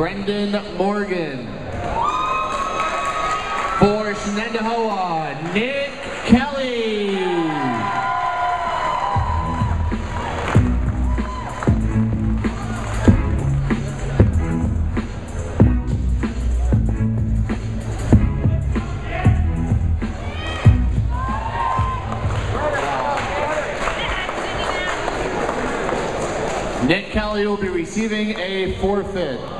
Brendan Morgan. For Shenandoah. Nick Kelly. Nick Kelly will be receiving a forfeit.